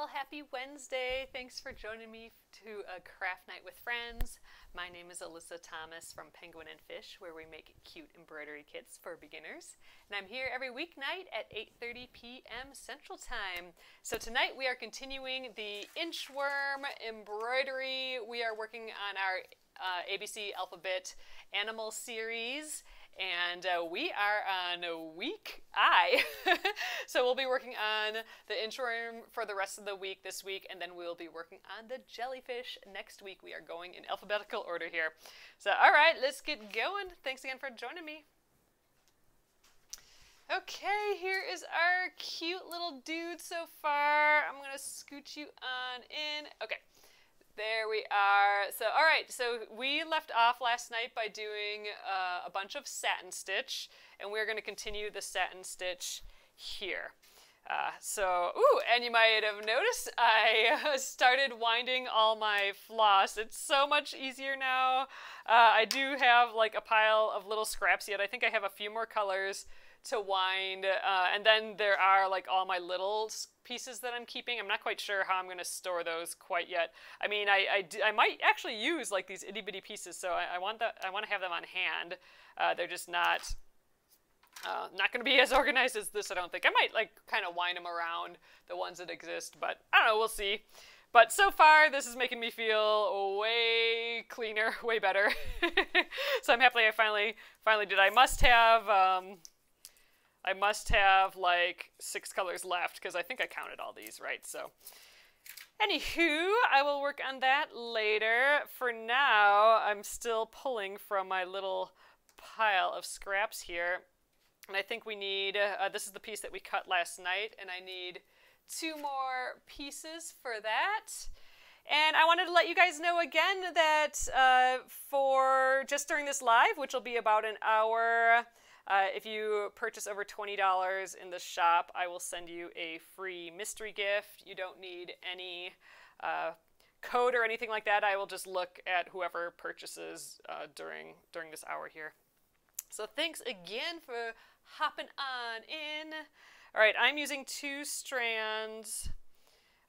all. Happy Wednesday. Thanks for joining me to a craft night with friends. My name is Alyssa Thomas from Penguin and Fish, where we make cute embroidery kits for beginners. And I'm here every weeknight at 8.30 p.m. Central Time. So tonight we are continuing the inchworm embroidery. We are working on our uh, ABC Alphabet Animal Series and uh, we are on week I. so we'll be working on the inchworm for the rest of the week this week, and then we'll be working on the jellyfish next week. We are going in alphabetical order here. So, all right, let's get going. Thanks again for joining me. Okay, here is our cute little dude so far. I'm going to scooch you on in. Okay. There we are. So, all right, so we left off last night by doing uh, a bunch of satin stitch, and we're going to continue the satin stitch here. Uh, so, ooh, and you might have noticed I started winding all my floss. It's so much easier now. Uh, I do have like a pile of little scraps yet. I think I have a few more colors to wind. Uh, and then there are like all my little pieces that I'm keeping. I'm not quite sure how I'm going to store those quite yet. I mean, I, I, I might actually use like these itty bitty pieces, so I, I want that. I want to have them on hand. Uh, they're just not. Uh, not going to be as organized as this, I don't think. I might like kind of wind them around the ones that exist, but I don't know. We'll see. But so far, this is making me feel way cleaner, way better. so I'm happy I finally finally did. I must have um, I must have like six colors left because I think I counted all these, right? So anywho, I will work on that later. For now, I'm still pulling from my little pile of scraps here. And I think we need, uh, this is the piece that we cut last night, and I need two more pieces for that. And I wanted to let you guys know again that uh, for just during this live, which will be about an hour, uh, if you purchase over $20 in the shop, I will send you a free mystery gift. You don't need any uh, code or anything like that. I will just look at whoever purchases uh, during, during this hour here. So thanks again for hopping on in. All right, I'm using two strands.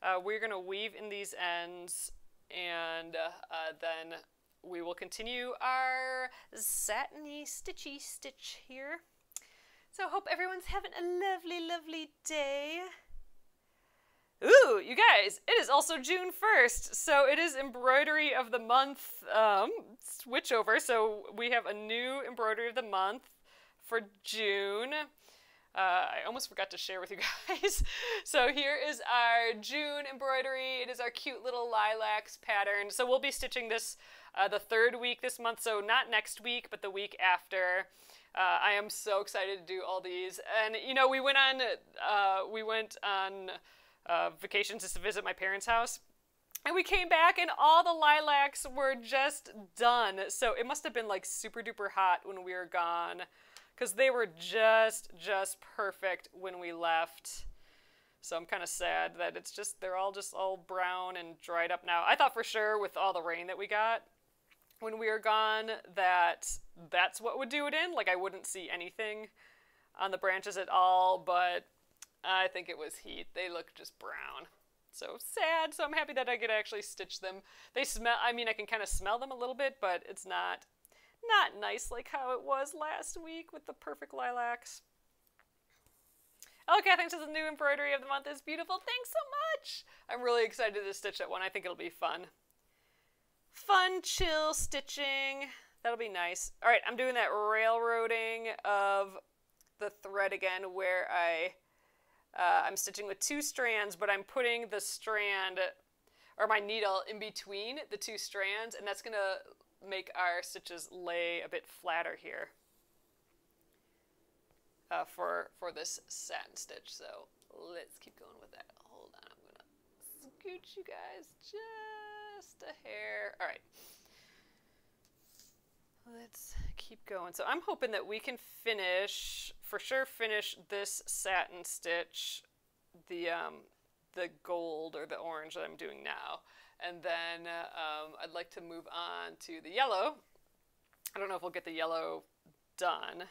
Uh, we're going to weave in these ends and uh, then we will continue our satiny stitchy stitch here. So hope everyone's having a lovely, lovely day. Ooh, you guys, it is also June 1st, so it is embroidery of the month um, switch over. So we have a new embroidery of the month for June. Uh, I almost forgot to share with you guys. so here is our June embroidery. It is our cute little lilacs pattern. So we'll be stitching this uh, the third week this month, so not next week, but the week after. Uh, I am so excited to do all these. And you know, we went on uh, we went on uh, vacation just to visit my parents' house. And we came back and all the lilacs were just done. So it must have been like super duper hot when we were gone because they were just just perfect when we left. So I'm kind of sad that it's just they're all just all brown and dried up now. I thought for sure with all the rain that we got when we were gone that that's what would do it in. Like I wouldn't see anything on the branches at all, but I think it was heat. They look just brown. So sad. So I'm happy that I could actually stitch them. They smell, I mean, I can kind of smell them a little bit, but it's not, not nice like how it was last week with the perfect lilacs. Oh, Catherine says the new embroidery of the month is beautiful. Thanks so much. I'm really excited to stitch that one. I think it'll be fun fun, chill stitching. That'll be nice. All right, I'm doing that railroading of the thread again where I, uh, I'm stitching with two strands, but I'm putting the strand or my needle in between the two strands, and that's gonna make our stitches lay a bit flatter here uh, for, for this satin stitch. So let's keep going with that. Hold on, I'm gonna scooch you guys just just a hair. All right. Let's keep going. So I'm hoping that we can finish, for sure finish this satin stitch, the, um, the gold or the orange that I'm doing now. And then um, I'd like to move on to the yellow. I don't know if we'll get the yellow done.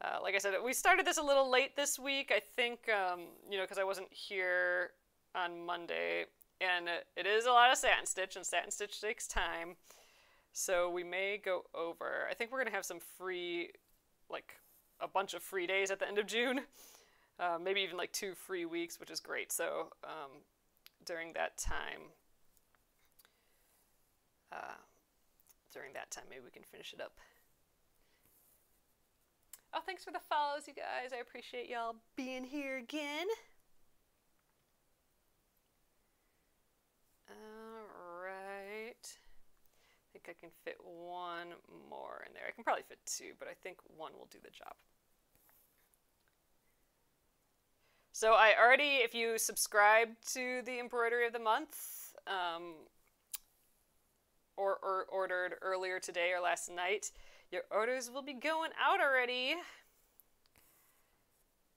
Uh, like I said, we started this a little late this week. I think, um, you know, because I wasn't here on Monday, and it is a lot of satin stitch, and satin stitch takes time. So we may go over. I think we're gonna have some free, like a bunch of free days at the end of June, uh, maybe even like two free weeks, which is great. So um, during that time, uh, during that time, maybe we can finish it up. Oh, thanks for the follows, you guys. I appreciate y'all being here again. All right. I I can fit one more in there. I can probably fit two, but I think one will do the job. So I already, if you subscribe to the embroidery of the month, um, or, or ordered earlier today or last night, your orders will be going out already.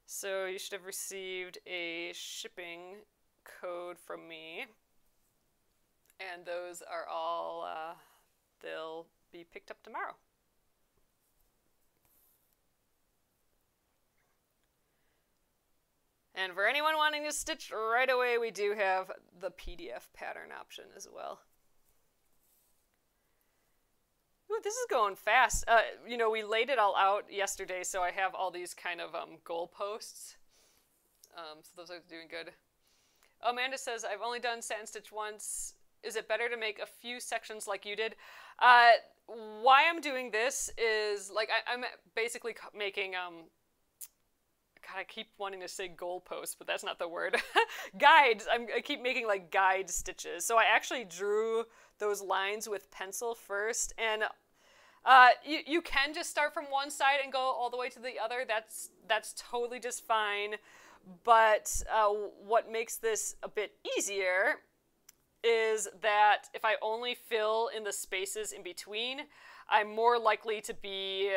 So you should have received a shipping code from me. And those are all, uh, they'll be picked up tomorrow. And for anyone wanting to stitch right away, we do have the PDF pattern option as well. Ooh, this is going fast. Uh, you know, we laid it all out yesterday, so I have all these kind of um, goalposts. Um, so those are doing good. Amanda says, I've only done satin stitch once. Is it better to make a few sections like you did? Uh, why I'm doing this is, like, I, am basically making, um, God, I keep wanting to say goalposts, but that's not the word. Guides. I'm, I keep making, like, guide stitches. So I actually drew those lines with pencil first. And uh, you, you can just start from one side and go all the way to the other. That's, that's totally just fine. But uh, what makes this a bit easier is that if I only fill in the spaces in between, I'm more likely to be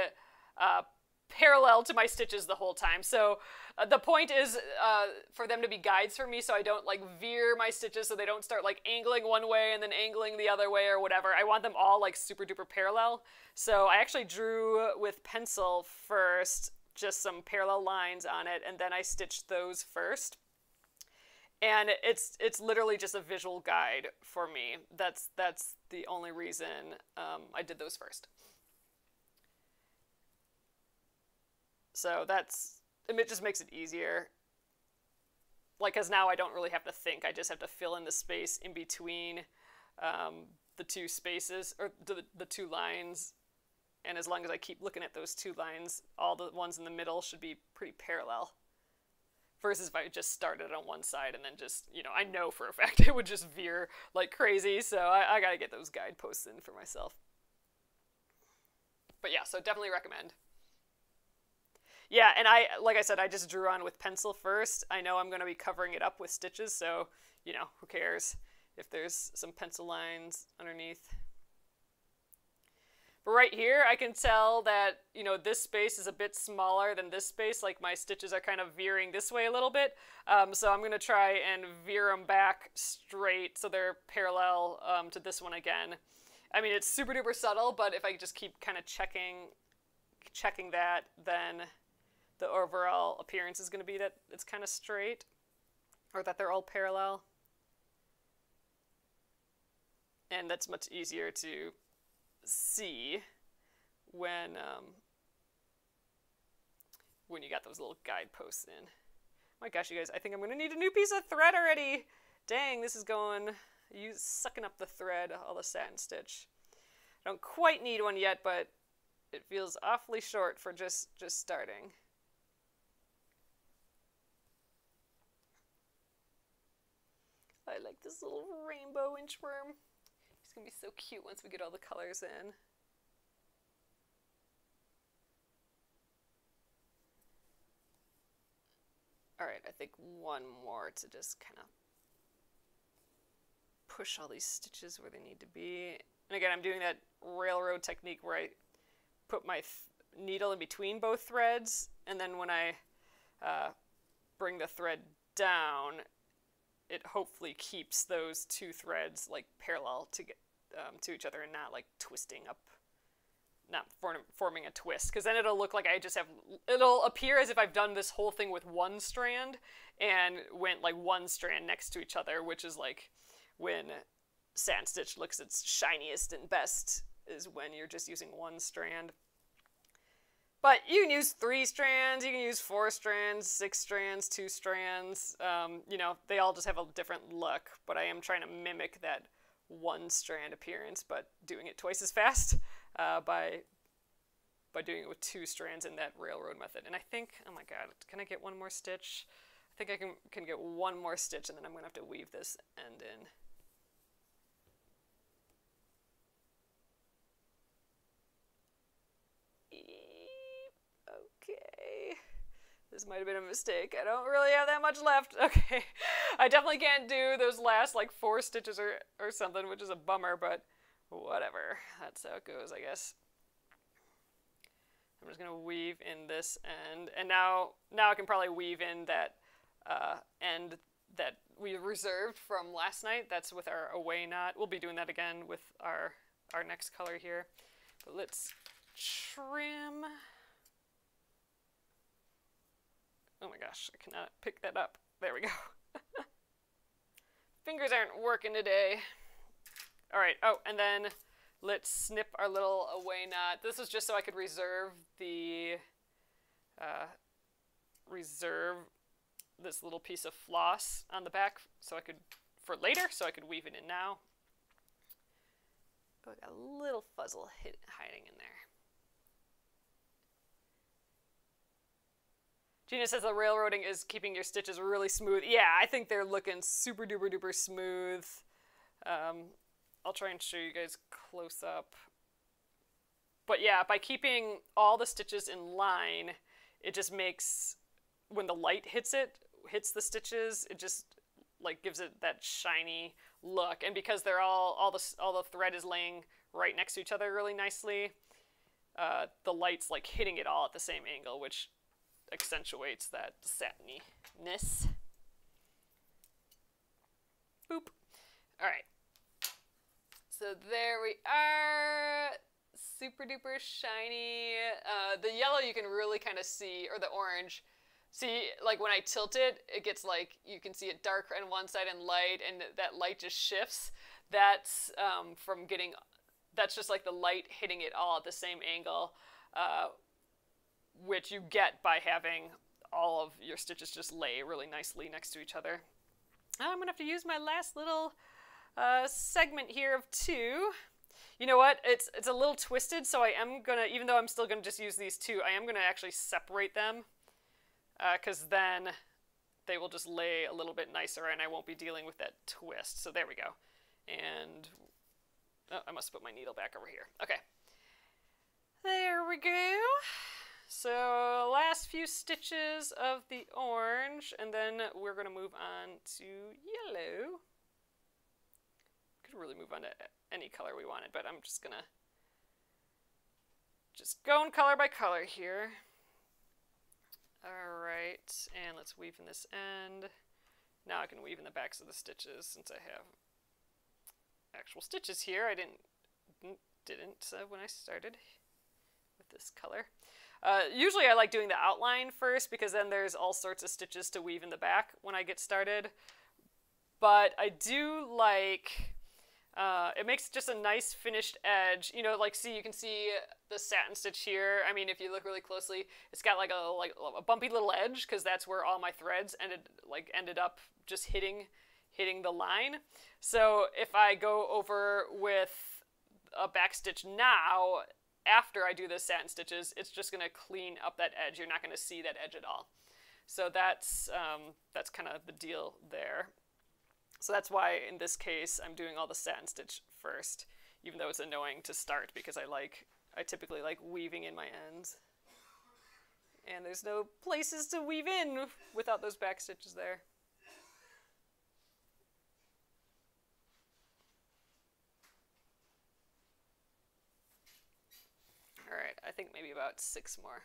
uh, parallel to my stitches the whole time. So uh, the point is uh, for them to be guides for me so I don't like veer my stitches so they don't start like angling one way and then angling the other way or whatever. I want them all like super duper parallel. So I actually drew with pencil first just some parallel lines on it and then I stitched those first. And it's it's literally just a visual guide for me. That's that's the only reason um, I did those first. So that's it just makes it easier. Like, cause now I don't really have to think. I just have to fill in the space in between um, the two spaces, or the, the two lines. And as long as I keep looking at those two lines, all the ones in the middle should be pretty parallel. Versus if I just started on one side and then just, you know, I know for a fact it would just veer like crazy. So I, I gotta get those guideposts in for myself. But yeah, so definitely recommend. Yeah, and I, like I said, I just drew on with pencil first. I know I'm going to be covering it up with stitches, so, you know, who cares if there's some pencil lines underneath. But right here, I can tell that, you know, this space is a bit smaller than this space. Like my stitches are kind of veering this way a little bit. Um, so I'm going to try and veer them back straight so they're parallel um, to this one again. I mean, it's super duper subtle, but if I just keep kind of checking, checking that, then the overall appearance is going to be that it's kind of straight or that they're all parallel. And that's much easier to see when um, when you got those little guideposts in. My gosh, you guys, I think I'm to need a new piece of thread already. Dang, this is going, you sucking up the thread, all the satin stitch. I don't quite need one yet, but it feels awfully short for just, just starting. I like this little rainbow inchworm. He's gonna be so cute once we get all the colors in. Alright, I think one more to just kind of push all these stitches where they need to be. And again, I'm doing that railroad technique where I put my needle in between both threads, and then when I uh, bring the thread down, it hopefully keeps those two threads like parallel to get um, to each other and not like twisting up not form, forming a twist because then it'll look like I just have it'll appear as if I've done this whole thing with one strand and went like one strand next to each other, which is like when satin stitch looks its shiniest and best is when you're just using one strand. But you can use three strands, you can use four strands, six strands, two strands. Um, you know, they all just have a different look, but I am trying to mimic that one strand appearance, but doing it twice as fast uh, by by doing it with two strands in that railroad method. And I think, oh my god, can I get one more stitch? I think I can, can get one more stitch and then I'm to have to weave this end in. Okay. This might have been a mistake. I don't really have that much left. Okay. I definitely can't do those last like four stitches or, or something, which is a bummer, but whatever. That's how it goes, I guess. I'm just gonna weave in this end, and now now I can probably weave in that uh, end that we reserved from last night. That's with our away knot. We'll be doing that again with our our next color here. But let's trim. Oh my gosh, I cannot pick that up. There we go. Fingers aren't working today. All right, oh, and then let's snip our little away knot. This is just so I could reserve the, uh, reserve this little piece of floss on the back so I could, for later, so I could weave it in now. Oh, got a little fuzzle hiding in there. Gina says the railroading is keeping your stitches really smooth. Yeah, I think they're looking super duper duper smooth. Um, I'll try and show you guys close up. But yeah, by keeping all the stitches in line, it just makes, when the light hits it, hits the stitches, it just like gives it that shiny look. And because they're all, all the, all the thread is laying right next to each other really nicely, uh, the light's like hitting it all at the same angle, which accentuates that satininess. Boop. All right. So there we are. Super duper shiny. Uh, the yellow you can really kind of see, or the orange. See, like when I tilt it, it gets like, you can see it dark on one side and light, and that light just shifts. That's um, from getting, that's just like the light hitting it all at the same angle. Uh, which you get by having all of your stitches just lay really nicely next to each other. I'm to have to use my last little uh, segment here of two. You know what? It's it's a little twisted, so I am to, even though I'm still to just use these two, I am to actually separate them because uh, then they will just lay a little bit nicer and I won't be dealing with that twist. So there we go. And oh, I must put my needle back over here. Okay. There we go. So last few stitches of the orange, and then we're going to move on to yellow. Could really move on to any color we wanted, but I'm just going to just going color by color here. All right, and let's weave in this end. Now I can weave in the backs of the stitches since I have actual stitches here. I didn't didn't uh, when I started with this color. Uh, usually I like doing the outline first because then there's all sorts of stitches to weave in the back when I get started. But I do like, uh, it makes just a nice finished edge. You know, like see, you can see the satin stitch here. I mean, if you look really closely, it's got like a like a bumpy little edge because that's where all my threads ended like ended up just hitting hitting the line. So if I go over with a back stitch now, after I do the satin stitches, it's just going to clean up that edge. You're not going to see that edge at all. So that's, um, that's kind of the deal there. So that's why in this case I'm doing all the satin stitch first, even though it's annoying to start because I like, I typically like weaving in my ends. And there's no places to weave in without those back stitches there. Alright, I think maybe about six more.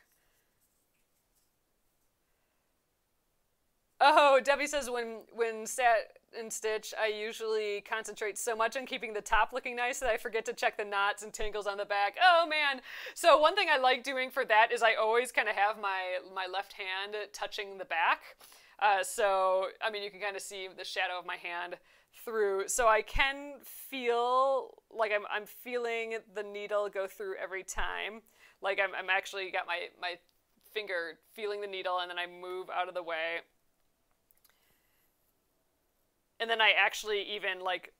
Oh, Debbie says when when sat and stitch, I usually concentrate so much on keeping the top looking nice that I forget to check the knots and tangles on the back. Oh man! So one thing I like doing for that is I always kind of have my my left hand touching the back. Uh, so I mean, you can kind of see the shadow of my hand through. So I can feel like I'm I'm feeling the needle go through every time. Like I'm I'm actually got my my finger feeling the needle and then I move out of the way and then I actually even like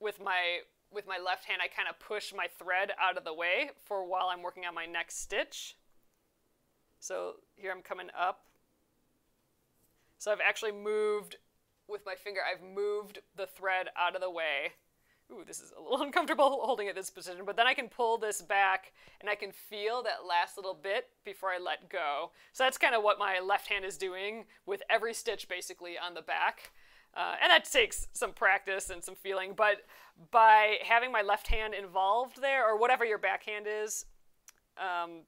with my with my left hand I kind of push my thread out of the way for while I'm working on my next stitch. So here I'm coming up. So I've actually moved with my finger, I've moved the thread out of the way. Ooh, this is a little uncomfortable holding it this position, but then I can pull this back and I can feel that last little bit before I let go. So that's kind of what my left hand is doing with every stitch basically on the back. Uh, and that takes some practice and some feeling, but by having my left hand involved there, or whatever your backhand is, um,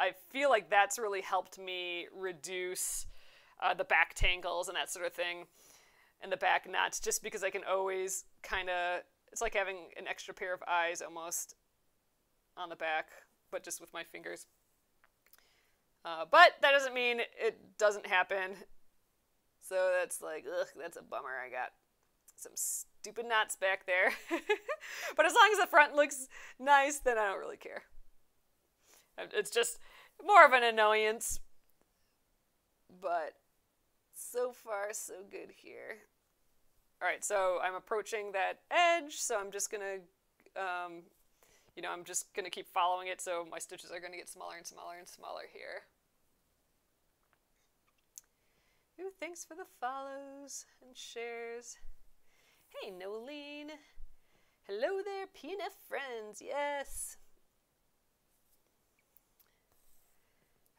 I feel like that's really helped me reduce uh, the back tangles and that sort of thing, and the back knots, just because I can always kind of, it's like having an extra pair of eyes almost on the back, but just with my fingers. Uh, but that doesn't mean it doesn't happen. So that's like, ugh, that's a bummer. I got some stupid knots back there. but as long as the front looks nice, then I don't really care. It's just more of an annoyance. But so far, so good here. All right, so I'm approaching that edge, so I'm just gonna, um, you know, I'm just gonna keep following it, so my stitches are gonna get smaller and smaller and smaller here. Ooh, thanks for the follows and shares. Hey, Nolene. Hello there, PNF friends. Yes.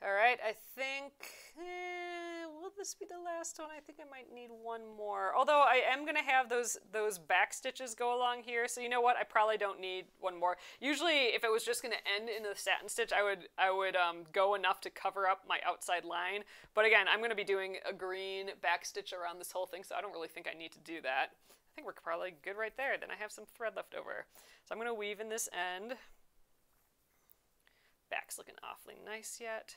All right, I think, eh, will this be the last one? I think I might need one more. Although I am going to have those those back stitches go along here, so you know what? I probably don't need one more. Usually, if it was just going to end in a satin stitch, I would I would um, go enough to cover up my outside line. But again, I'm going to be doing a green back stitch around this whole thing, so I don't really think I need to do that. I think we're probably good right there. Then I have some thread left over. So I'm going to weave in this end. Back's looking awfully nice yet.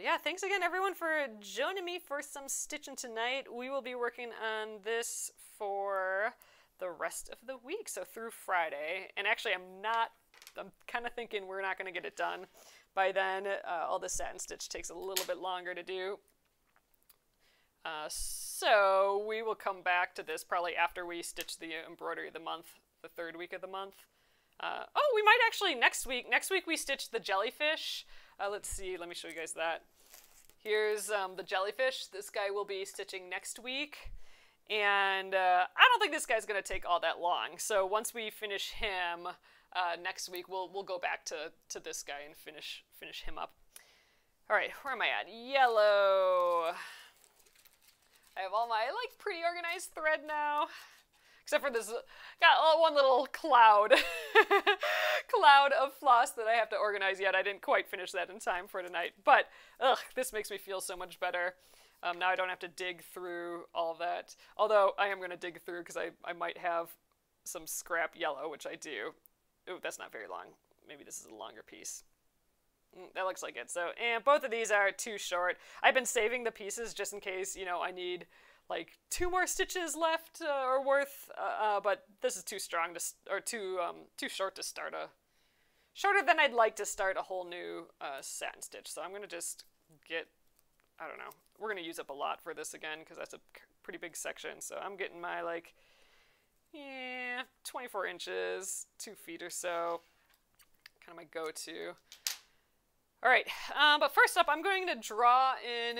But yeah, thanks again everyone for joining me for some stitching tonight. We will be working on this for the rest of the week, so through Friday. And actually, I'm not, I'm kind of thinking we're not going to get it done by then. Uh, all the satin stitch takes a little bit longer to do. Uh, so we will come back to this probably after we stitch the embroidery of the month, the third week of the month. Uh, oh, we might actually next week. Next week we stitch the jellyfish. Uh, let's see, let me show you guys that. Here's um, the jellyfish. This guy will be stitching next week. And uh, I don't think this guy's going to take all that long. So once we finish him uh, next week, we'll, we'll go back to, to this guy and finish, finish him up. All right, where am I at? Yellow. I have all my like pretty organized thread now except for this got one little cloud cloud of floss that I have to organize yet. I didn't quite finish that in time for tonight, but ugh, this makes me feel so much better. Um, now I don't have to dig through all that. Although I am going to dig through because I, I might have some scrap yellow, which I do. Ooh, that's not very long. Maybe this is a longer piece. Mm, that looks like it. So, and both of these are too short. I've been saving the pieces just in case, you know, I need like two more stitches left uh, or worth, uh, uh, but this is too strong to or too um, too short to start a shorter than I'd like to start a whole new uh, satin stitch. So I'm gonna just get I don't know. We're gonna use up a lot for this again because that's a pretty big section. So I'm getting my like yeah 24 inches, two feet or so, kind of my go-to. All right, um, but first up, I'm going to draw in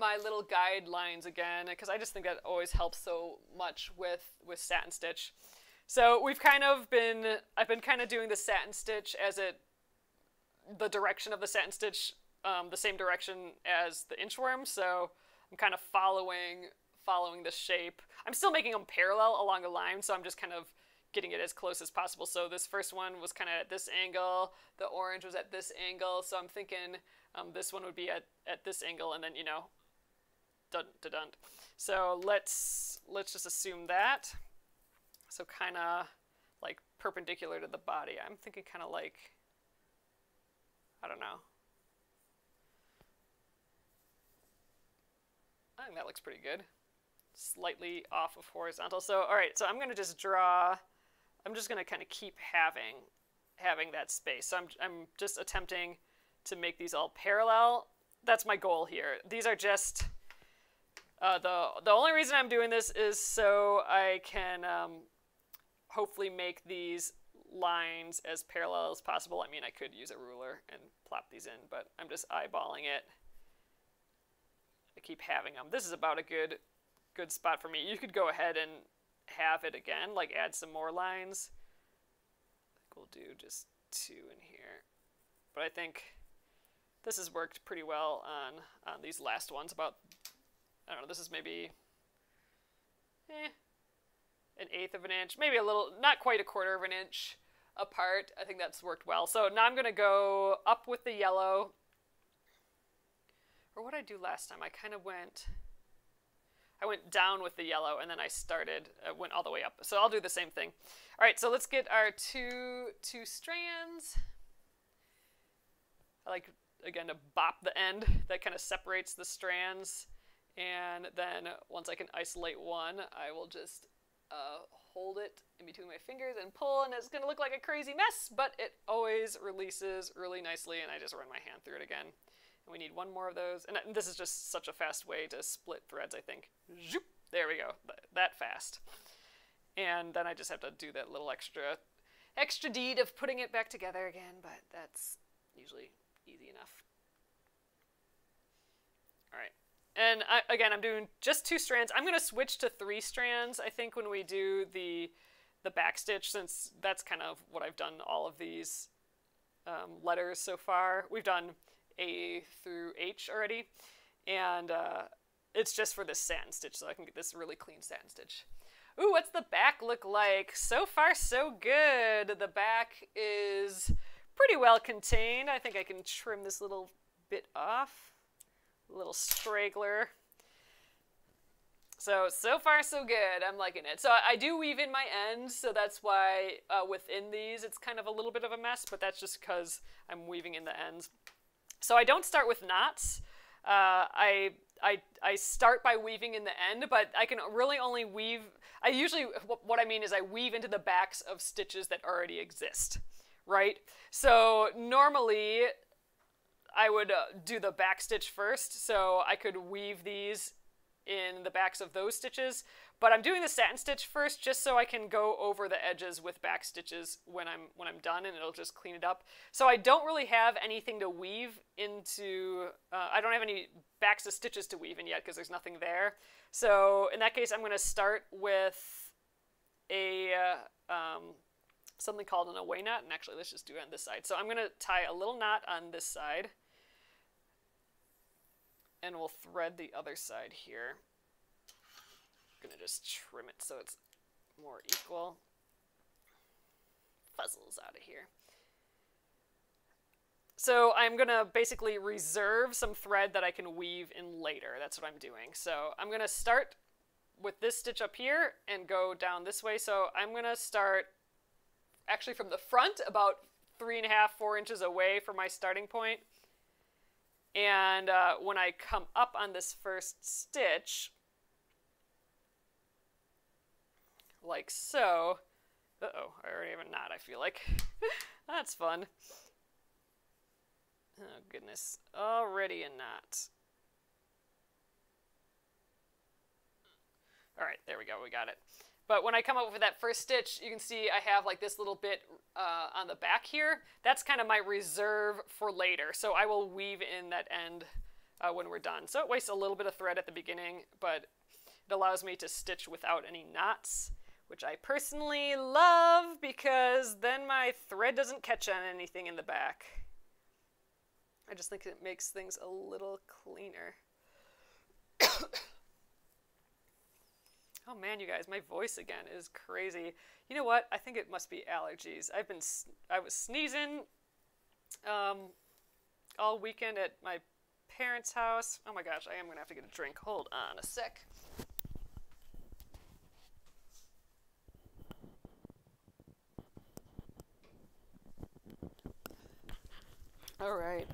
my little guidelines again because I just think that always helps so much with with satin stitch. So we've kind of been, I've been kind of doing the satin stitch as it, the direction of the satin stitch, um, the same direction as the inchworm. So I'm kind of following following the shape. I'm still making them parallel along the line, so I'm just kind of getting it as close as possible. So this first one was kind of at this angle, the orange was at this angle, so I'm thinking Um, this one would be at, at this angle, and then, you know, dun dun dun. So let's, let's just assume that. So kind of like perpendicular to the body. I'm thinking kind of like, I don't know. I think that looks pretty good. Slightly off of horizontal. So, all right, so I'm going to just draw, I'm just going to kind of keep having, having that space. So I'm, I'm just attempting to make these all parallel. That's my goal here. These are just, uh, the, the only reason I'm doing this is so I can um, hopefully make these lines as parallel as possible. I mean, I could use a ruler and plop these in, but I'm just eyeballing it. I keep having them. This is about a good, good spot for me. You could go ahead and have it again, like add some more lines. I think we'll do just two in here. But I think this has worked pretty well on, on these last ones. About, I don't know, this is maybe, eh, an eighth of an inch, maybe a little, not quite a quarter of an inch apart. I think that's worked well. So now I'm going to go up with the yellow. Or what I do last time, I kind of went, I went down with the yellow and then I started, uh, went all the way up. So I'll do the same thing. All right, so let's get our two, two strands. I like, again, to bop the end. That kind of separates the strands. And then once I can isolate one, I will just uh, hold it in between my fingers and pull, and it's going to look like a crazy mess, but it always releases really nicely, and I just run my hand through it again. And we need one more of those, and this is just such a fast way to split threads, I think. Zoop, there we go, that fast. And then I just have to do that little extra, extra deed of putting it back together again, but that's usually easy enough. All right. And I, again, I'm doing just two strands. I'm going to switch to three strands, I think, when we do the, the back stitch, since that's kind of what I've done all of these um, letters so far. We've done A through H already, and uh, it's just for this satin stitch, so I can get this really clean satin stitch. Ooh, what's the back look like? So far, so good. The back is pretty well contained. I think I can trim this little bit off little straggler. So, so far so good. I'm liking it. So I do weave in my ends, so that's why uh, within these it's kind of a little bit of a mess, but that's just because I'm weaving in the ends. So I don't start with knots. Uh, I, I, I start by weaving in the end, but I can really only weave, I usually, what I mean is I weave into the backs of stitches that already exist, right? So normally I would uh, do the back stitch first, so I could weave these in the backs of those stitches. But I'm doing the satin stitch first just so I can go over the edges with back stitches when I'm when I'm done and it'll just clean it up. So I don't really have anything to weave into, uh, I don't have any backs of stitches to weave in yet because there's nothing there. So in that case I'm going to start with a uh, um, something called an away knot and actually let's just do it on this side. So I'm going to tie a little knot on this side and we'll thread the other side here. Gonna just trim it so it's more equal. Fuzzles out of here. So I'm gonna basically reserve some thread that I can weave in later. That's what I'm doing. So I'm gonna start with this stitch up here and go down this way. So I'm gonna start actually from the front about three and a half, four inches away from my starting point. And uh, when I come up on this first stitch, like so, uh-oh, I already have a knot, I feel like. That's fun. Oh, goodness. Already a knot. All right, there we go, we got it. But when I come up with that first stitch, you can see I have like this little bit uh, on the back here. That's kind of my reserve for later. So I will weave in that end uh, when we're done. So it wastes a little bit of thread at the beginning, but it allows me to stitch without any knots, which I personally love because then my thread doesn't catch on anything in the back. I just think it makes things a little cleaner. Oh man, you guys, my voice again is crazy. You know what? I think it must be allergies. I've been, I was sneezing um, all weekend at my parents' house. Oh my gosh, I am gonna have to get a drink. Hold on a sec. All right.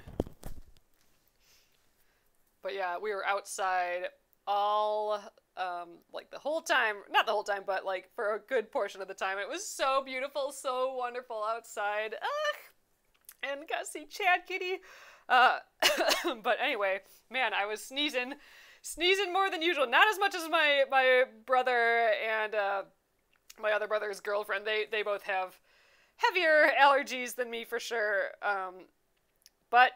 But yeah, we were outside all um, like the whole time. Not the whole time, but like for a good portion of the time. It was so beautiful, so wonderful outside. Ah, and got to see Chad Kitty. Uh, but anyway, man, I was sneezing, sneezing more than usual. Not as much as my my brother and uh, my other brother's girlfriend. They they both have heavier allergies than me for sure. Um, but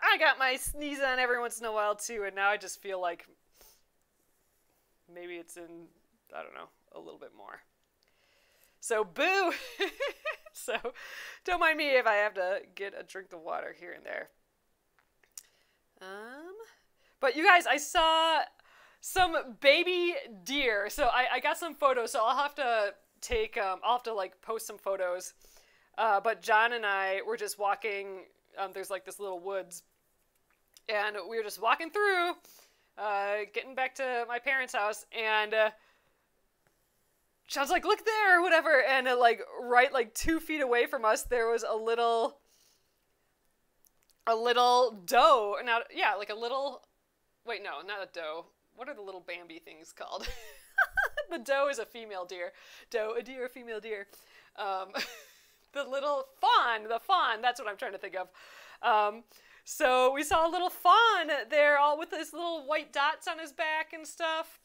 I got my sneeze on every once in a while too, and now I just feel like maybe it's in I don't know a little bit more. So boo. so don't mind me if I have to get a drink of water here and there. Um, but you guys, I saw some baby deer. So I, I got some photos. So I'll have to take um, I'll have to like post some photos. Uh, but John and I were just walking. Um, there's like this little woods, and we were just walking through, uh, getting back to my parents' house, and. Uh, like, look there, whatever, and uh, like right like two feet away from us, there was a little, a little doe. Now, yeah, like a little. Wait, no, not a doe. What are the little Bambi things called? the doe is a female deer. Doe, a deer, a female deer. Um, the little fawn, the fawn. That's what I'm trying to think of. Um, so we saw a little fawn there, all with his little white dots on his back and stuff.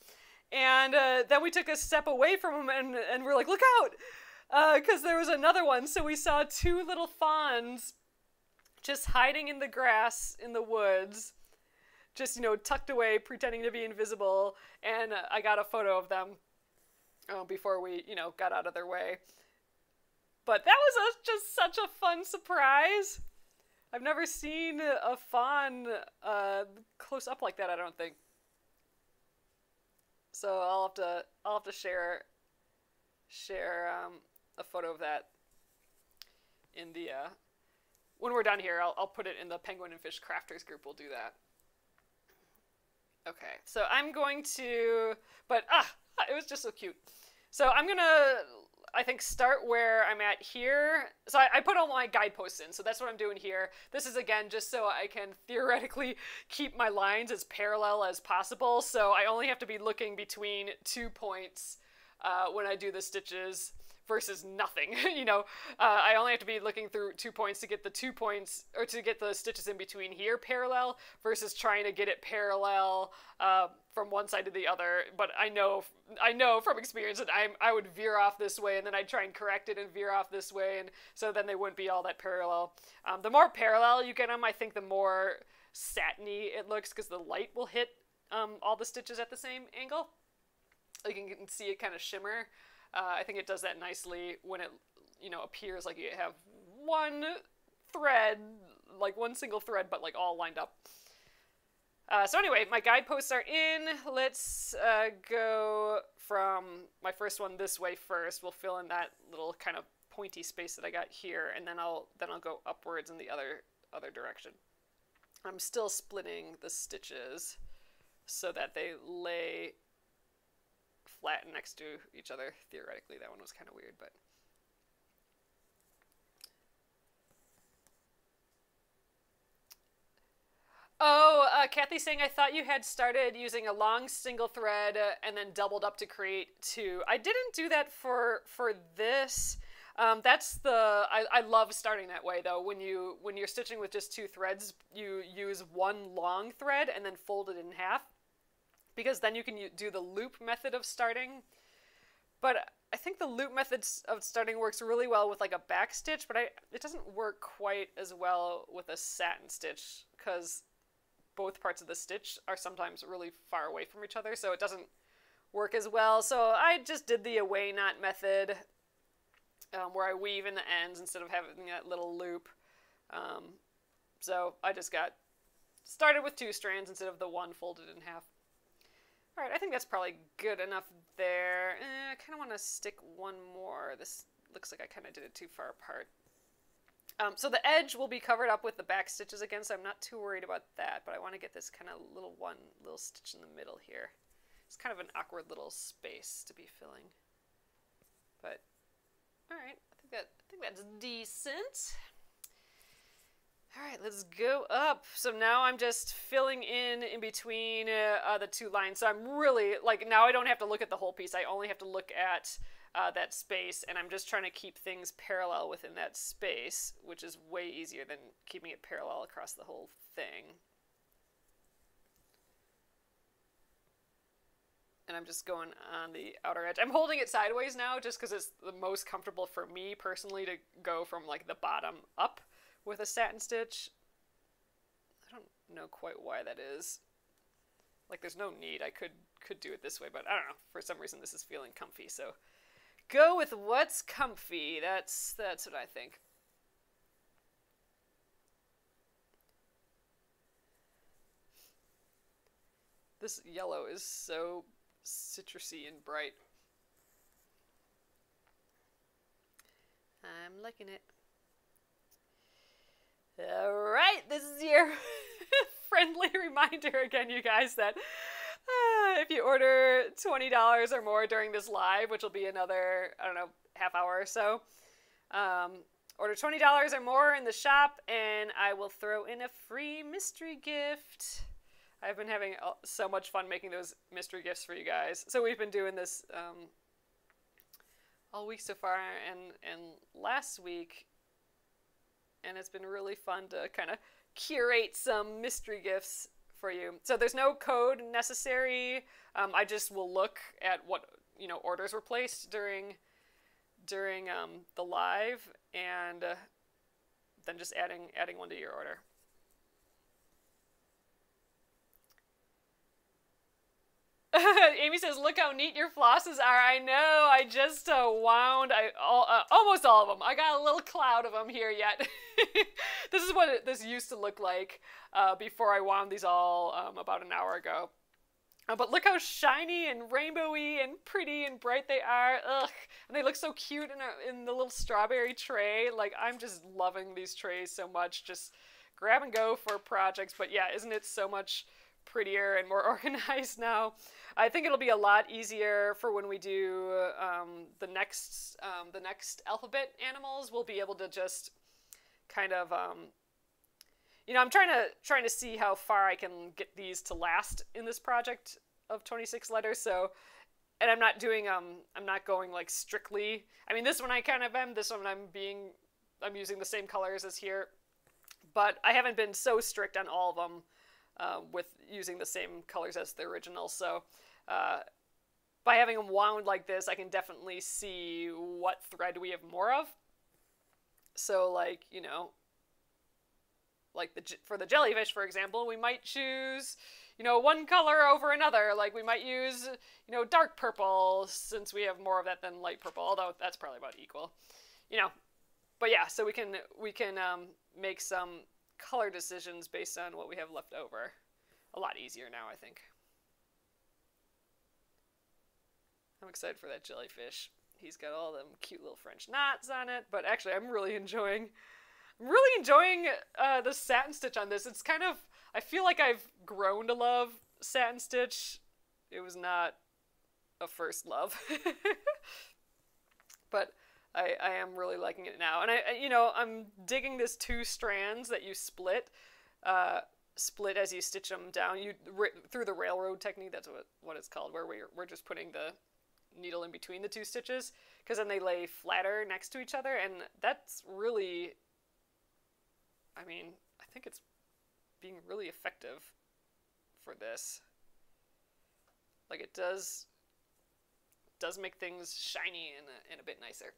And uh, then we took a step away from him and, and we're like, look out! Because uh, there was another one. So we saw two little fawns just hiding in the grass in the woods, just, you know, tucked away, pretending to be invisible. And I got a photo of them uh, before we, you know, got out of their way. But that was a, just such a fun surprise. I've never seen a fawn uh, close up like that, I don't think. So I'll have to I'll have to share share um, a photo of that in the uh, when we're done here. I'll I'll put it in the Penguin and Fish Crafters group. We'll do that. Okay, so I'm going to, but ah, it was just so cute. So I'm gonna I think start where I'm at here. So I, I, put all my guideposts in, so that's what I'm doing here. This is again just so I can theoretically keep my lines as parallel as possible. So I only have to be looking between two points uh, when I do the stitches versus nothing. you know, uh, I only have to be looking through two points to get the two points or to get the stitches in between here parallel versus trying to get it parallel uh, from one side to the other. But I know, I know from experience that I'm, I would veer off this way and then I'd try and correct it and veer off this way, and so then they wouldn't be all that parallel. Um, the more parallel you get them, I think the more satiny it looks because the light will hit um, all the stitches at the same angle. You can see it kind of shimmer. Uh, I think it does that nicely when it, you know, appears like you have one thread, like one single thread, but like all lined up. Uh, so anyway, my guideposts are in. Let's uh, go from my first one this way first. We'll fill in that little kind of pointy space that I got here, and then I'll then I'll go upwards in the other other direction. I'm still splitting the stitches so that they lay flat next to each other. Theoretically, that one was kind of weird, but. Oh, uh, Kathy's saying I thought you had started using a long single thread uh, and then doubled up to create two. I didn't do that for for this. Um, that's the I, I love starting that way though. When you when you're stitching with just two threads, you use one long thread and then fold it in half because then you can do the loop method of starting. But I think the loop method of starting works really well with like a back stitch, but I, it doesn't work quite as well with a satin stitch because both parts of the stitch are sometimes really far away from each other, so it doesn't work as well. So I just did the away knot method um, where I weave in the ends instead of having that little loop. Um, so I just got started with two strands instead of the one folded in half. All right, I think that's probably good enough there. Eh, I kind of want to stick one more. This looks like I kind of did it too far apart. Um, so the edge will be covered up with the back stitches again, so I'm not too worried about that, but I want to get this kind of little one little stitch in the middle here. It's kind of an awkward little space to be filling. But, all right, I think, that, I think that's decent. All right, let's go up. So now I'm just filling in in between uh, the two lines. So I'm really, like, now I don't have to look at the whole piece. I only have to look at uh, that space, and I'm just trying to keep things parallel within that space, which is way easier than keeping it parallel across the whole thing. And I'm just going on the outer edge. I'm holding it sideways now just because it's the most comfortable for me personally to go from like the bottom up with a satin stitch. I don't know quite why that is. Like there's no need. I could could do it this way, but I don't know. For some reason this is feeling comfy. So go with what's comfy. That's that's what I think. This yellow is so citrusy and bright. I'm liking it. All right, this is your friendly reminder again, you guys, that uh, if you order $20 or more during this live, which will be another, I don't know, half hour or so, um, order $20 or more in the shop, and I will throw in a free mystery gift. I've been having so much fun making those mystery gifts for you guys. So we've been doing this um, all week so far, and and last week and it's been really fun to kind of curate some mystery gifts for you. So there's no code necessary. Um, I just will look at what you know orders were placed during during um, the live, and uh, then just adding adding one to your order. Amy says, "Look how neat your flosses are." I know. I just uh, wound. I all, uh, almost all of them. I got a little cloud of them here yet. this is what it, this used to look like uh, before I wound these all um, about an hour ago. Uh, but look how shiny and rainbowy and pretty and bright they are. Ugh, and they look so cute in a, in the little strawberry tray. Like I'm just loving these trays so much. Just grab and go for projects. But yeah, isn't it so much prettier and more organized now? I think it'll be a lot easier for when we do um, the next um, the next alphabet animals. We'll be able to just kind of um, you know I'm trying to trying to see how far I can get these to last in this project of 26 letters. So and I'm not doing um I'm not going like strictly. I mean this one I kind of am. This one I'm being I'm using the same colors as here, but I haven't been so strict on all of them uh, with using the same colors as the original. So uh, by having them wound like this, I can definitely see what thread we have more of. So like, you know, like the for the jellyfish, for example, we might choose, you know, one color over another. Like we might use, you know, dark purple since we have more of that than light purple, although that's probably about equal. You know, but yeah, so we can we can um, make some color decisions based on what we have left over. A lot easier now, I think. I'm excited for that jellyfish. He's got all them cute little French knots on it, but actually I'm really enjoying I'm really enjoying uh, the satin stitch on this. It's kind of I feel like I've grown to love satin stitch. It was not a first love. but I, I am really liking it now. And I, you know, I'm digging this two strands that you split, uh, split as you stitch them down. You through the railroad technique. That's what what it's called, where we're we're just putting the needle in between the two stitches because then they lay flatter next to each other, and that's really. I mean, I think it's being really effective for this. Like it does does make things shiny and and a bit nicer.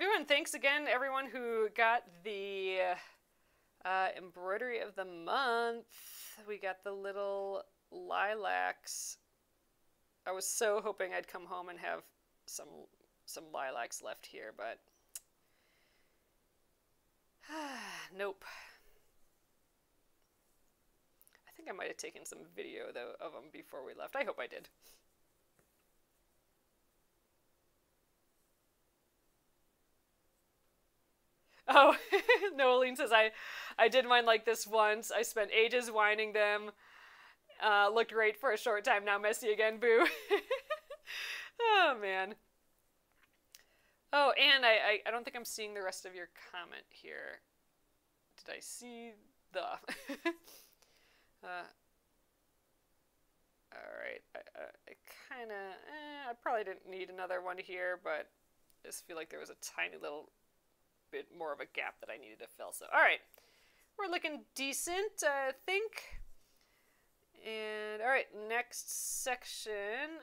Ooh, and thanks again, everyone who got the uh, embroidery of the month. We got the little lilacs. I was so hoping I'd come home and have some some lilacs left here, but nope. I think I might have taken some video though of them before we left. I hope I did. Oh, Noeline says I, I did mine like this once. I spent ages winding them. Uh, looked great for a short time. Now messy again. Boo. oh man. Oh, and I, I, I don't think I'm seeing the rest of your comment here. Did I see the? uh, all right. I, I, I kind of. Eh, I probably didn't need another one here, but I just feel like there was a tiny little bit more of a gap that I needed to fill. So, all right. We're looking decent, I think. And, all right, next section.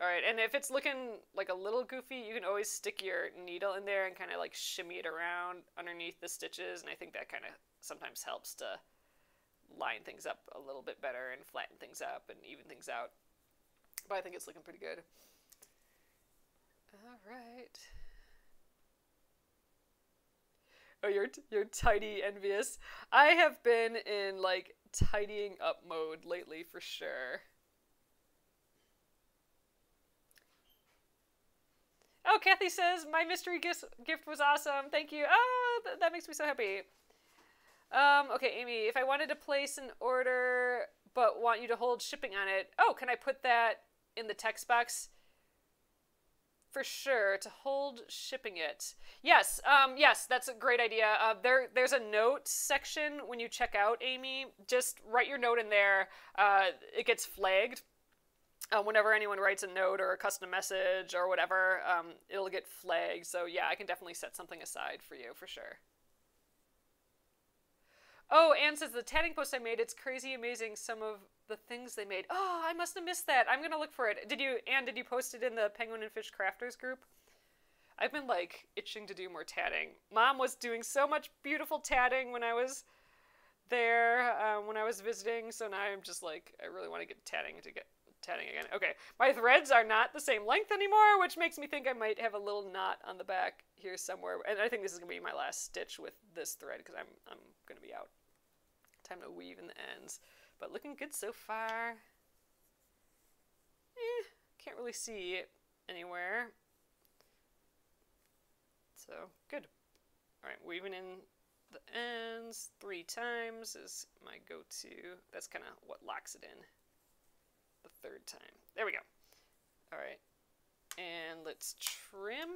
All right, and if it's looking like a little goofy, you can always stick your needle in there and kind of like shimmy it around underneath the stitches, and I think that kind of sometimes helps to line things up a little bit better and flatten things up and even things out. But I think it's looking pretty good. All right. Oh, you're you're tidy envious. I have been in like tidying up mode lately for sure. Oh, Kathy says my mystery gift gift was awesome. Thank you. Oh, th that makes me so happy. Um, okay, Amy, if I wanted to place an order but want you to hold shipping on it, oh, can I put that in the text box? For sure to hold shipping it. Yes, um, yes, that's a great idea. Uh, there, there's a note section when you check out, Amy. Just write your note in there. Uh, it gets flagged. Uh, whenever anyone writes a note or a custom message or whatever, um, it'll get flagged. So yeah, I can definitely set something aside for you for sure. Oh, Anne says the tatting post I made, it's crazy amazing some of the things they made. Oh, I must have missed that. I'm gonna look for it. Did you Anne, did you post it in the Penguin and Fish Crafters group? I've been like itching to do more tatting. Mom was doing so much beautiful tatting when I was there, uh, when I was visiting, so now I'm just like, I really want to get tatting to get tatting again. Okay, my threads are not the same length anymore, which makes me think I might have a little knot on the back here somewhere. And I think this is gonna be my last stitch with this thread because I'm I'm gonna be out. Time to weave in the ends. But looking good so far. Eh, can't really see it anywhere. So, good. Alright, weaving in the ends three times is my go-to. That's kind of what locks it in the third time. There we go. Alright, and let's trim.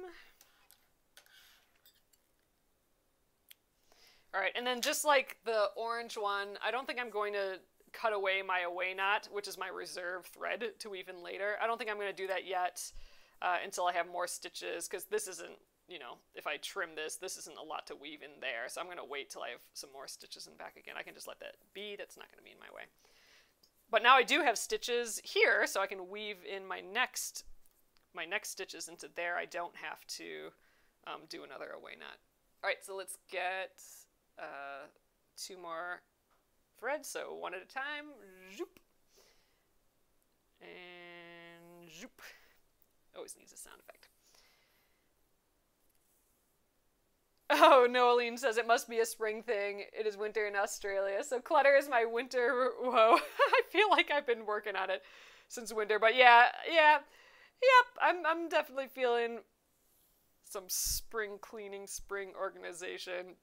All right, and then just like the orange one, I don't think I'm going to cut away my away knot, which is my reserve thread to weave in later. I don't think I'm going to do that yet uh, until I have more stitches, because this isn't, you know, if I trim this, this isn't a lot to weave in there. So I'm going to wait till I have some more stitches in back again. I can just let that be. That's not going to be in my way. But now I do have stitches here, so I can weave in my next my next stitches into there. I don't have to um, do another away knot. All right, so let's get uh, two more threads, so one at a time. Zoop. And zoop. Always needs a sound effect. Oh, Noeline says it must be a spring thing. It is winter in Australia. So clutter is my winter whoa. I feel like I've been working on it since winter, but yeah, yeah. Yep, I'm I'm definitely feeling some spring cleaning, spring organization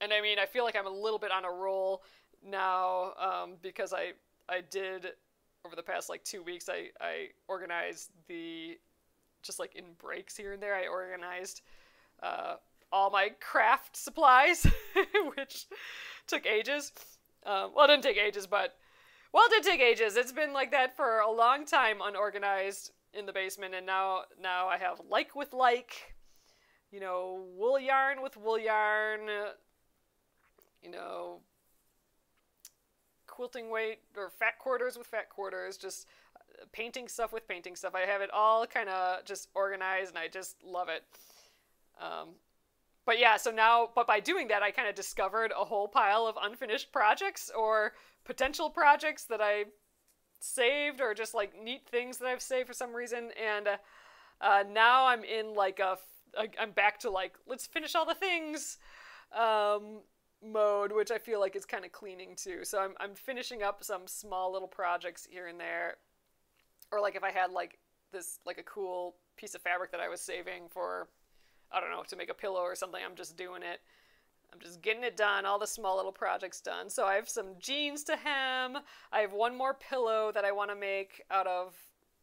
and I mean, I feel like I'm a little bit on a roll now um, because I I did over the past like two weeks. I I organized the just like in breaks here and there. I organized uh, all my craft supplies, which took ages. Um, well, it didn't take ages, but well, it did take ages. It's been like that for a long time, unorganized in the basement, and now now I have like with like, you know, wool yarn with wool yarn, you know, quilting weight or fat quarters with fat quarters, just uh, painting stuff with painting stuff. I have it all kind of just organized and I just love it. Um, but yeah, so now, but by doing that, I kind of discovered a whole pile of unfinished projects or potential projects that I saved or just like neat things that I've saved for some reason. And uh, uh, now I'm in like a, I'm back to like, let's finish all the things. Um, mode, which I feel like is kind of cleaning too. So I'm, I'm finishing up some small little projects here and there. Or like if I had like this, like a cool piece of fabric that I was saving for I don't know, to make a pillow or something. I'm just doing it. I'm just getting it done, all the small little projects done. So I have some jeans to hem. I have one more pillow that I want to make out of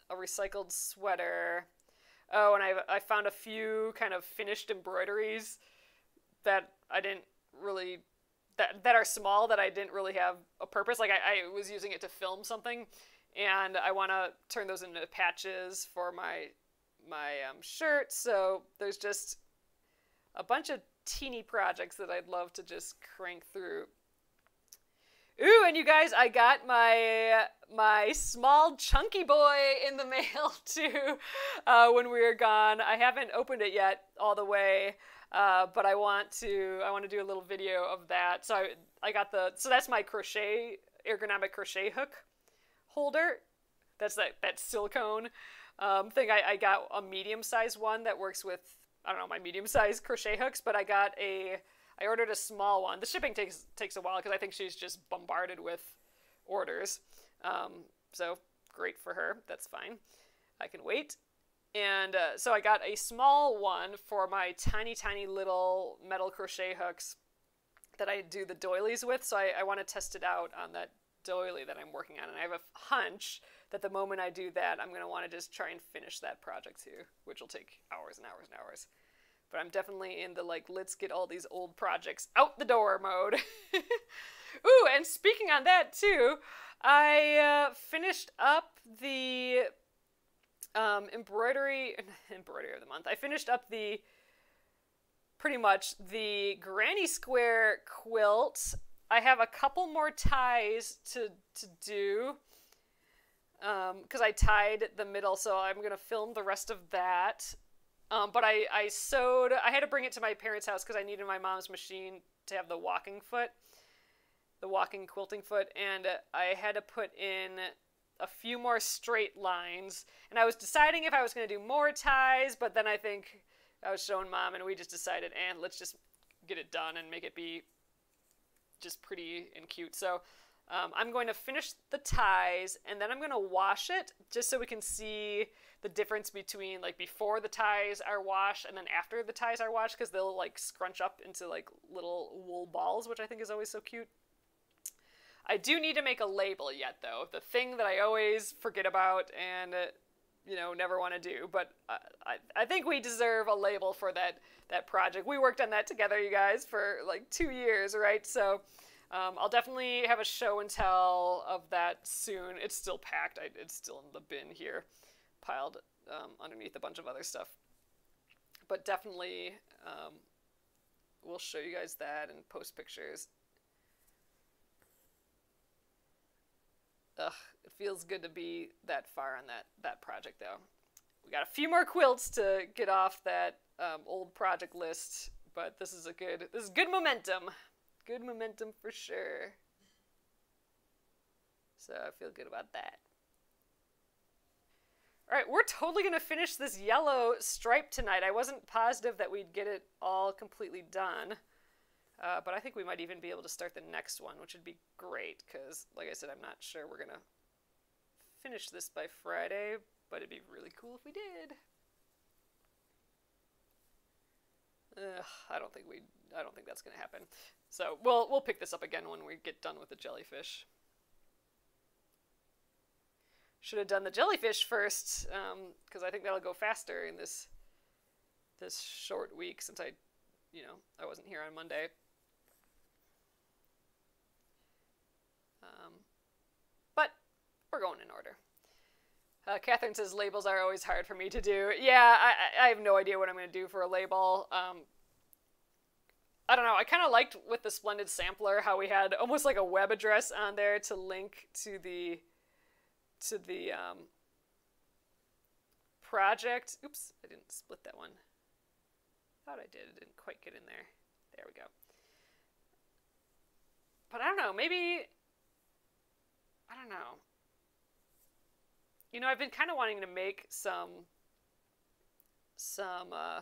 a recycled sweater. Oh, and I I found a few kind of finished embroideries that I didn't really that that are small that I didn't really have a purpose. Like I, I was using it to film something, and I want to turn those into patches for my my um, shirt. So there's just a bunch of teeny projects that I'd love to just crank through. Ooh, and you guys, I got my my small chunky boy in the mail too uh, when we were gone. I haven't opened it yet all the way, uh, but I want to I want to do a little video of that. So I, I got the so that's my crochet ergonomic crochet hook holder. That's that that silicone um, thing. I, I got a medium sized one that works with I don't know my medium sized crochet hooks, but I got a I ordered a small one. The shipping takes takes a while because I think she's just bombarded with orders. Um, so great for her. That's fine. I can wait. And uh, so I got a small one for my tiny, tiny little metal crochet hooks that I do the doilies with. So I, I want to test it out on that doily that I'm working on. And I have a hunch that the moment I do that, I'm going to want to just try and finish that project too, which will take hours and hours and hours. But I'm definitely in the like, let's get all these old projects out the door mode. Ooh, and speaking on that too, I uh, finished up the um, embroidery embroidery of the month. I finished up the pretty much the granny square quilt. I have a couple more ties to to do because um, I tied the middle, so I'm gonna film the rest of that. Um, but I, I sewed. I had to bring it to my parents' house because I needed my mom's machine to have the walking foot, the walking quilting foot, and I had to put in a few more straight lines. And I was deciding if I was going to do more ties, but then I think I was showing mom, and we just decided, and let's just get it done and make it be just pretty and cute. So um, I'm going to finish the ties, and then I'm going to wash it just so we can see the difference between like before the ties are washed and then after the ties are washed because they'll like scrunch up into like little wool balls, which I think is always so cute. I do need to make a label yet, though. The thing that I always forget about and, uh, you know, never want to do. But uh, I, I think we deserve a label for that, that project. We worked on that together, you guys, for like two years, right? So um, I'll definitely have a show and tell of that soon. It's still packed. I, it's still in the bin here, piled um, underneath a bunch of other stuff. But definitely, um, we'll show you guys that and post pictures. Ugh, it feels good to be that far on that, that project though. We got a few more quilts to get off that um, old project list, but this is a good, this is good momentum. Good momentum for sure. So I feel good about that. All right, we're totally going to finish this yellow stripe tonight. I wasn't positive that we'd get it all completely done. Uh, but I think we might even be able to start the next one, which would be great because, like I said, I'm not sure we're going to finish this by Friday, but it'd be really cool if we did. Ugh, I don't think we. I don't think that's going to happen. So we'll we'll pick this up again when we get done with the jellyfish. Should have done the jellyfish first, because um, I think that'll go faster in this this short week since I, you know, I wasn't here on Monday. Um, but we're going in order. Uh, Catherine says labels are always hard for me to do. Yeah, I, I have no idea what I'm going to do for a label. Um, I don't know. I kind of liked with the Splendid Sampler how we had almost like a web address on there to link to the to the um, project. Oops, I didn't split that one. Thought I did. Didn't quite get in there. There we go. But I don't know. Maybe I don't know. You know, I've been kind of wanting to make some some uh,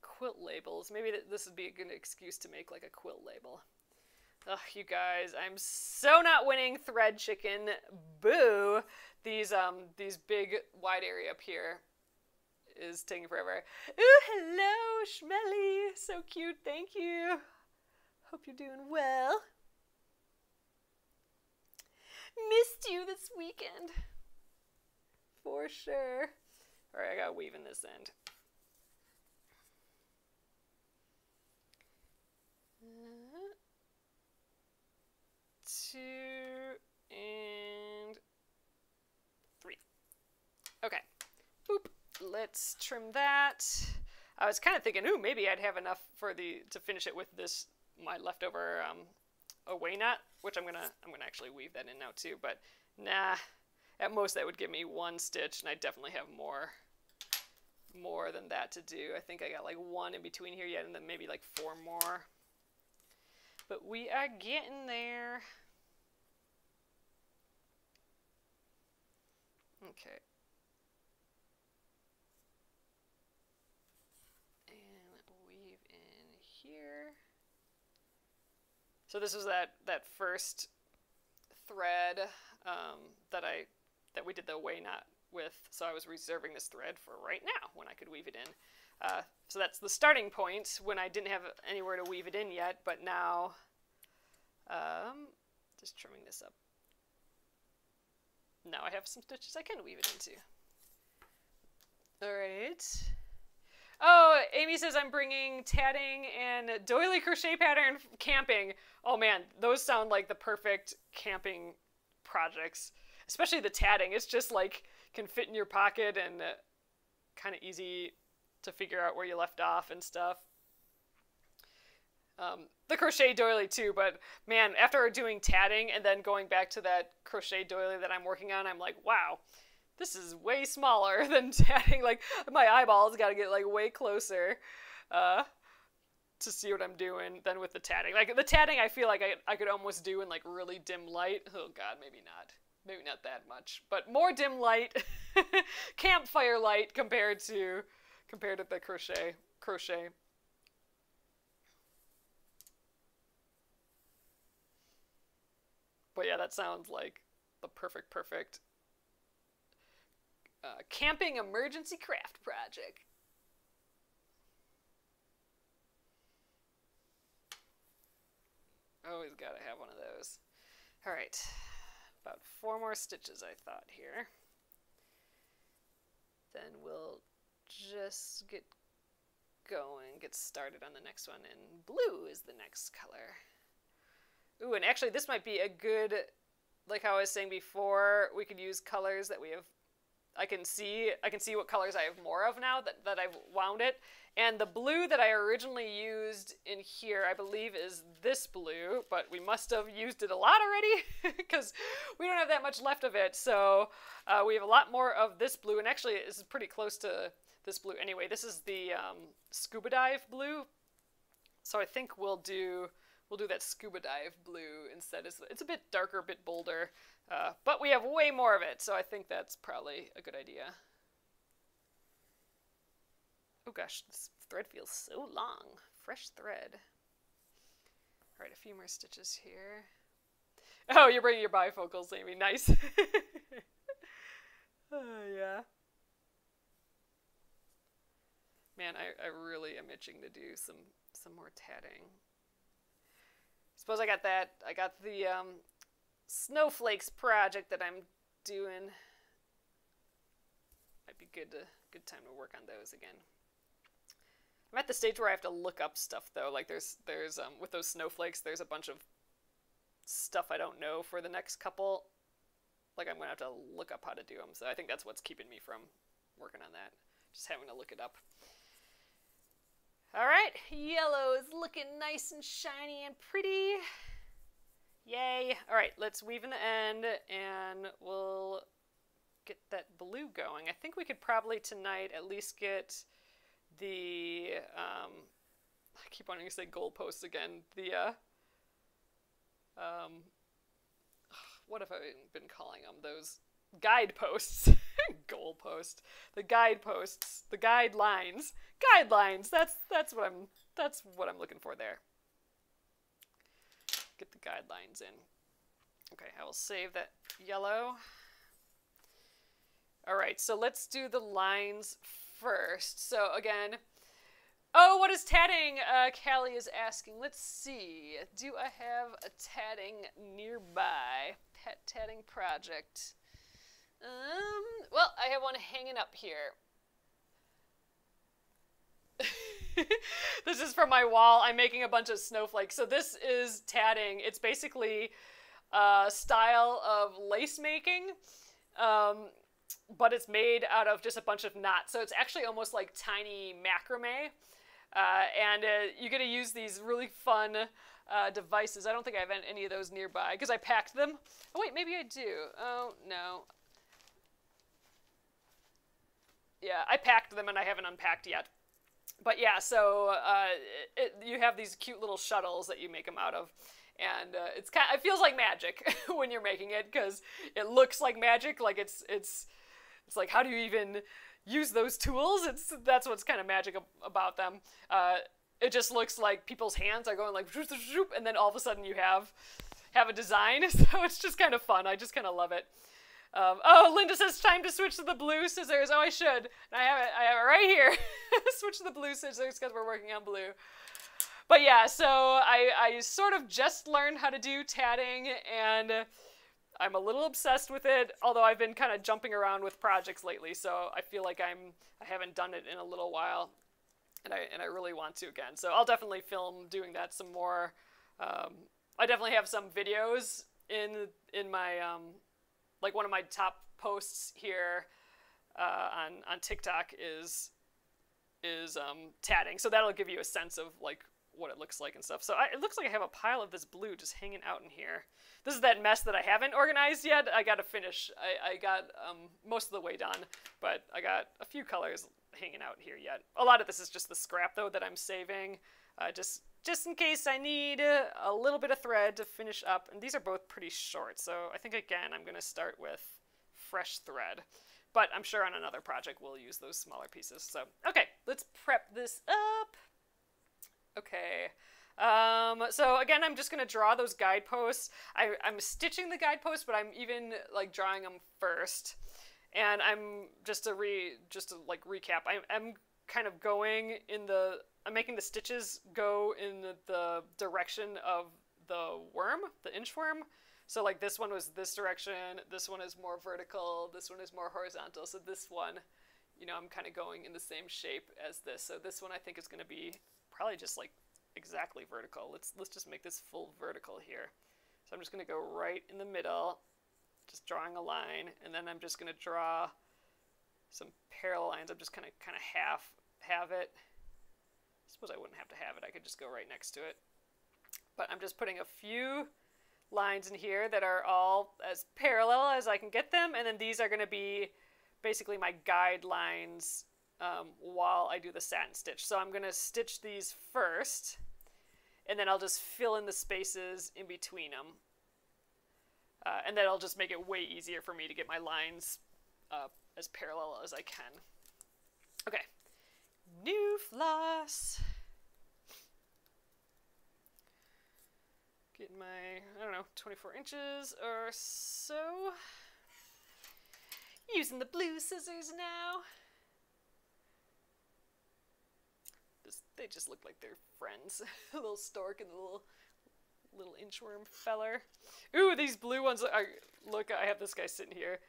quilt labels. Maybe this would be a good excuse to make like a quilt label. Ugh, you guys, I'm so not winning thread chicken. Boo! These um these big wide area up here is taking forever. Ooh, hello, Schmelly. So cute. Thank you. Hope you're doing well. Missed you this weekend. For sure. All right, I gotta weave in this end. Two and three. Okay. Boop. Let's trim that. I was kind of thinking, ooh, maybe I'd have enough for the to finish it with this my leftover um, away knot, which I'm gonna I'm gonna actually weave that in now too. But nah, at most that would give me one stitch, and I definitely have more more than that to do. I think I got like one in between here yet, and then maybe like four more. But we are getting there. Okay. And weave in here. So this was that that first thread um, that I that we did the way knot with. So I was reserving this thread for right now when I could weave it in. Uh, so that's the starting point when I didn't have anywhere to weave it in yet, but now um, just trimming this up. Now I have some stitches I can weave it into. All right. Oh, Amy says I'm bringing tatting and doily crochet pattern camping. Oh man, those sound like the perfect camping projects. Especially the tatting. It's just like can fit in your pocket and uh, kind of easy to figure out where you left off and stuff. Um, the crochet doily too, but man, after doing tatting and then going back to that crochet doily that I'm working on, I'm like, wow, this is way smaller than tatting. Like my eyeballs got to get like way closer uh, to see what I'm doing than with the tatting. Like the tatting, I feel like I, I could almost do in like really dim light. Oh God, maybe not. Maybe not that much, but more dim light, campfire light compared to compared to the crochet crochet. But yeah, that sounds like the perfect, perfect uh, camping emergency craft project. Always gotta have one of those. All right, about four more stitches I thought here. Then we'll just get going, get started on the next one, and blue is the next color. Ooh, and actually this might be a good, like how I was saying before, we could use colors that we have I can see I can see what colors I have more of now that, that I've wound it. And the blue that I originally used in here, I believe, is this blue, but we must have used it a lot already because we don't have that much left of it. So uh, we have a lot more of this blue, and actually this is pretty close to this blue anyway. This is the um, scuba dive blue. So I think we'll do we'll do that scuba dive blue instead. It's, it's a bit darker, a bit bolder, uh, but we have way more of it, so I think that's probably a good idea. Oh gosh, this thread feels so long. Fresh thread. All right, a few more stitches here. Oh, you're bringing your bifocals, Amy. Nice. oh, yeah. Man, I, I really am itching to do some some more tatting suppose I got that. I got the um, snowflakes project that I'm doing. Might be good to good time to work on those again. I'm at the stage where I have to look up stuff though. Like there's there's um with those snowflakes, there's a bunch of stuff I don't know for the next couple. Like I'm gonna have to look up how to do them. So I think that's what's keeping me from working on that. Just having to look it up. All right, yellow is looking nice and shiny and pretty. Yay. All right, let's weave in the end and we'll get that blue going. I think we could probably tonight at least get the, um, I keep wanting to say goalposts again, the, uh, um, what have I been calling them? Those guideposts. goalpost. The guideposts. The guidelines guidelines. That's that's what I'm that's what I'm looking for there. Get the guidelines in. Okay, I will save that yellow. All right, so let's do the lines first. So again, oh, what is tatting? Uh, Callie is asking. Let's see. Do I have a tatting nearby? Pet tatting project. Um, well, I have one hanging up here. this is from my wall. I'm making a bunch of snowflakes. So this is tatting. It's basically a style of lace making, um, but it's made out of just a bunch of knots. So it's actually almost like tiny macrame. Uh, and uh, you get to use these really fun uh, devices. I don't think I have any of those nearby because I packed them. Oh, wait, maybe I do. Oh, no. Yeah, I packed them and I haven't unpacked yet but yeah, so uh, it, you have these cute little shuttles that you make them out of, and uh, it's kind. Of, it feels like magic when you're making it because it looks like magic. Like it's it's it's like how do you even use those tools? It's that's what's kind of magic about them. Uh, it just looks like people's hands are going like and then all of a sudden you have have a design. So it's just kind of fun. I just kind of love it. Um, oh, Linda says time to switch to the blue scissors. Oh, I should. I have it. I have it right here. switch to the blue scissors because we're working on blue. But yeah, so I, I sort of just learned how to do tatting and I'm a little obsessed with it. Although I've been kind of jumping around with projects lately, so I feel like I'm I haven't done it in a little while, and I and I really want to again. So I'll definitely film doing that some more. Um, I definitely have some videos in in my um, like one of my top posts here uh, on on TikTok is is um, tatting. So that'll give you a sense of like what it looks like and stuff. So I, it looks like I have a pile of this blue just hanging out in here. This is that mess that I haven't organized yet. I got to finish. I, I got um, most of the way done, but I got a few colors hanging out here yet. A lot of this is just the scrap though that I'm saving, uh, just just in case I need a little bit of thread to finish up. And these are both pretty short, so I think again I'm going to start with fresh thread. But I'm sure on another project we'll use those smaller pieces. So, okay, let's prep this up. Okay. Um, so again, I'm just going to draw those guideposts. I, I'm stitching the guideposts, but I'm even like drawing them first. And I'm just to re, just to like recap, I, I'm kind of going in the I'm making the stitches go in the direction of the worm, the inchworm. So like this one was this direction, this one is more vertical, this one is more horizontal. So this one, you know, I'm kind of going in the same shape as this. So this one I think is going to be probably just like exactly vertical. Let's let's just make this full vertical here. So I'm just going to go right in the middle, just drawing a line, and then I'm just going to draw some parallel lines. I'm just kind of kind of half have it suppose I wouldn't have to have it. I could just go right next to it. But I'm just putting a few lines in here that are all as parallel as I can get them. And then these are going to be basically my guidelines um, while I do the satin stitch. So I'm going to stitch these first. And then I'll just fill in the spaces in between them. Uh, and that'll just make it way easier for me to get my lines uh, as parallel as I can. Okay, new floss. Get my, I don't know, 24 inches or so. Using the blue scissors now. This, they just look like they're friends. little stork and a little little inchworm feller. Ooh, these blue ones are, look, I have this guy sitting here.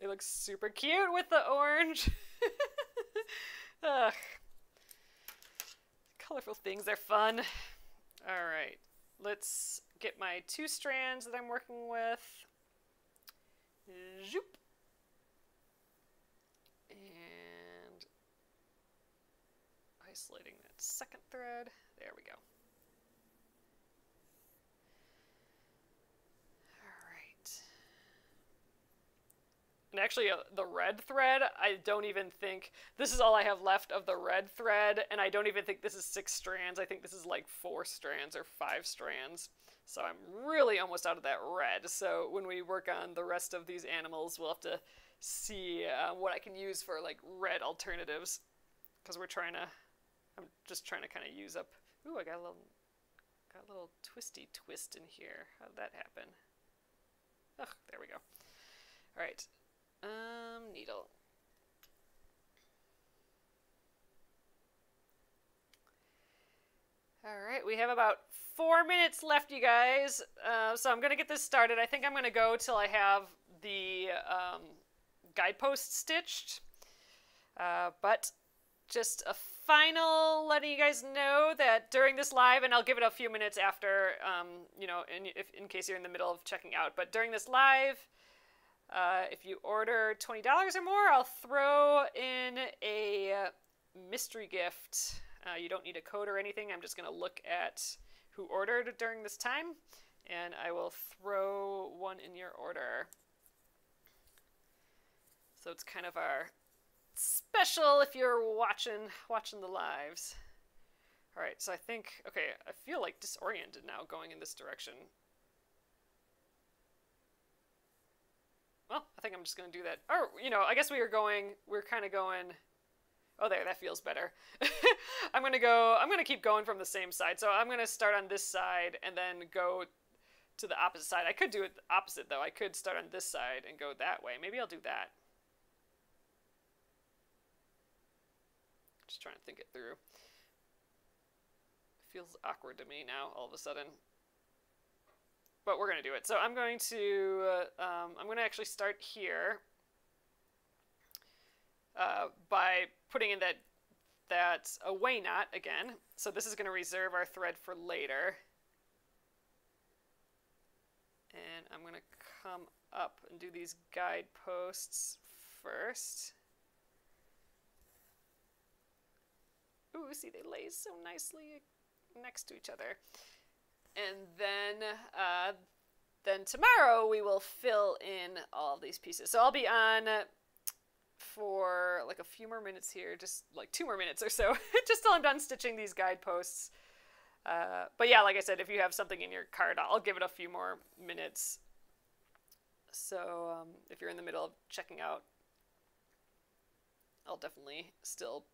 They look super cute with the orange. Ugh. Colorful things are fun. All right, let's get my two strands that I'm working with. Zoop. And isolating that second thread. There we go. And actually, uh, the red thread, I don't even think this is all I have left of the red thread, and I don't even think this is six strands. I think this is like four strands or five strands. So I'm really almost out of that red. So when we work on the rest of these animals, we'll have to see uh, what I can use for like red alternatives, because we're trying to. I'm just trying to kind of use up. Ooh, I got a little, got a little twisty twist in here. How did that happen? Oh, there we go. All right, um, needle. All right, we have about four minutes left, you guys. Uh, so I'm going to get this started. I think I'm going to go till I have the um, guidepost stitched. Uh, but just a final letting you guys know that during this live, and I'll give it a few minutes after, um, you know, in, if, in case you're in the middle of checking out, but during this live, uh, if you order $20 or more, I'll throw in a mystery gift. Uh, you don't need a code or anything. I'm just going to look at who ordered during this time, and I will throw one in your order. So it's kind of our special if you're watching watching the lives. All right, so I think okay, I feel like disoriented now going in this direction. Well, I think I'm just gonna do that. Or you know, I guess we are going. We're kind of going. Oh, there, that feels better. I'm gonna go. I'm gonna keep going from the same side. So I'm gonna start on this side and then go to the opposite side. I could do it opposite though. I could start on this side and go that way. Maybe I'll do that. Just trying to think it through. It feels awkward to me now, all of a sudden. But we're going to do it. So I'm going to, uh, um, I'm going to actually start here uh, by putting in that, that away knot again. So this is going to reserve our thread for later. And I'm going to come up and do these guideposts first. Ooh, see, they lay so nicely next to each other. And then, uh, then tomorrow we will fill in all these pieces. So I'll be on for like a few more minutes here, just like two more minutes or so, just till I'm done stitching these guideposts. Uh, but yeah, like I said, if you have something in your cart, I'll give it a few more minutes. So um, if you're in the middle of checking out, I'll definitely still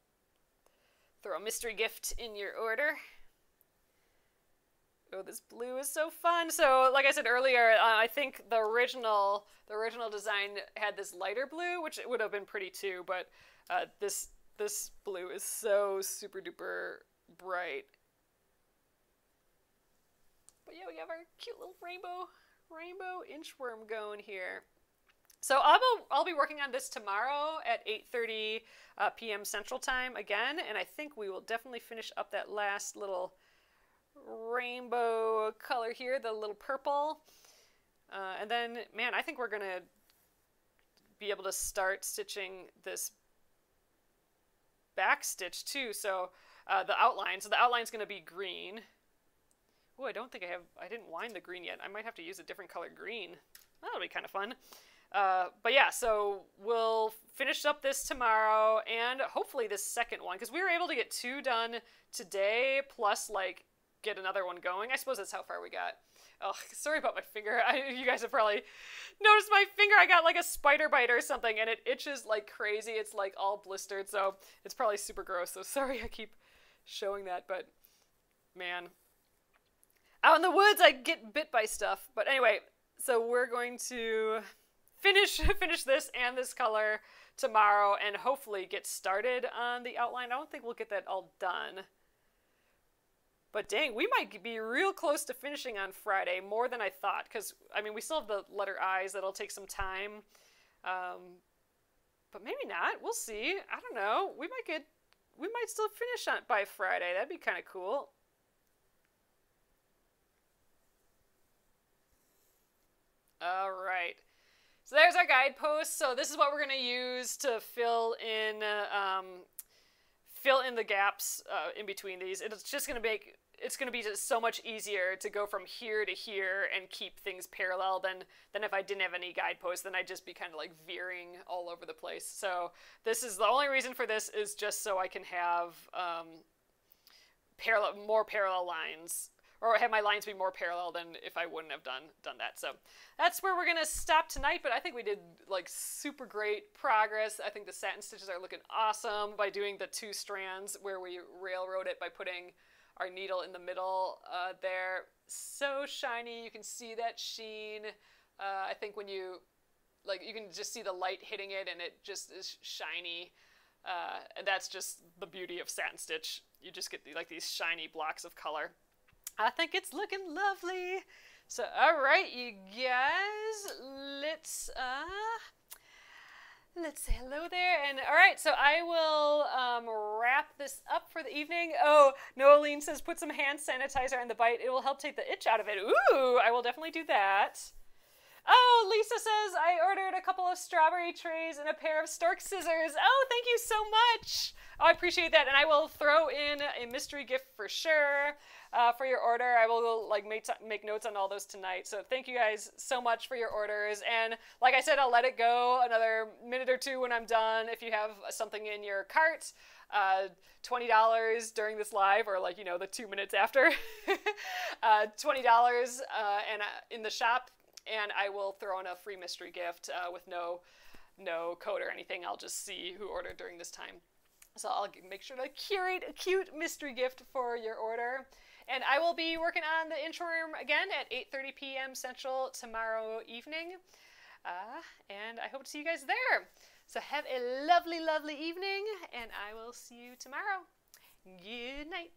Throw a mystery gift in your order. Oh, this blue is so fun. So, like I said earlier, uh, I think the original the original design had this lighter blue, which would have been pretty too. But uh, this this blue is so super duper bright. But yeah, we have our cute little rainbow rainbow inchworm going here. So I'll, I'll be working on this tomorrow at 8.30 uh, p.m. Central Time again, and I think we will definitely finish up that last little rainbow color here, the little purple. Uh, and then, man, I think we're going to be able to start stitching this back stitch too. So uh, the outline, so the outline's going to be green. Oh, I don't think I have, I didn't wind the green yet. I might have to use a different color green. That'll be kind of fun. Uh, but yeah, so we'll finish up this tomorrow and hopefully this second one because we were able to get two done today plus like get another one going. I suppose that's how far we got. Oh, sorry about my finger. I, you guys have probably noticed my finger. I got like a spider bite or something and it itches like crazy. It's like all blistered, so it's probably super gross. So sorry I keep showing that, but man. Out in the woods, I get bit by stuff. But anyway, so we're going to finish finish this and this color tomorrow and hopefully get started on the outline. I don't think we'll get that all done. But dang, we might be real close to finishing on Friday, more than I thought. Because, I mean, we still have the letter I's that'll take some time. Um, but maybe not. We'll see. I don't know. We might get, we might still finish on by Friday. That'd be kind of cool. All right. So there's our guidepost. So this is what we're going to use to fill in um, fill in the gaps uh, in between these. It's just going to make it's going to be just so much easier to go from here to here and keep things parallel than than if I didn't have any guideposts. Then I'd just be kind of like veering all over the place. So this is the only reason for this is just so I can have um, parallel more parallel lines or have my lines be more parallel than if I wouldn't have done done that. So that's where we're gonna stop tonight. But I think we did like super great progress. I think the satin stitches are looking awesome by doing the two strands where we railroad it by putting our needle in the middle uh, there. So shiny. You can see that sheen. Uh, I think when you like you can just see the light hitting it and it just is shiny. Uh, and that's just the beauty of satin stitch. You just get like these shiny blocks of color. I think it's looking lovely. So, all right, you guys, let's uh, let's say hello there. And all right, so I will um, wrap this up for the evening. Oh, Noeline says put some hand sanitizer on the bite. It will help take the itch out of it. Ooh, I will definitely do that. Oh, Lisa says I ordered a couple of strawberry trays and a pair of stork scissors. Oh, thank you so much. Oh, I appreciate that, and I will throw in a mystery gift for sure uh, for your order. I will like make make notes on all those tonight. So thank you guys so much for your orders. And like I said, I'll let it go another minute or two when I'm done. If you have something in your cart, uh, $20 during this live or like you know the two minutes after uh, $20 uh, and uh, in the shop and I will throw in a free mystery gift uh, with no no code or anything. I'll just see who ordered during this time. So I'll make sure to curate a cute mystery gift for your order. And I will be working on the inchworm again at 8.30 p.m. Central tomorrow evening. Uh, and I hope to see you guys there. So have a lovely, lovely evening, and I will see you tomorrow. Good night.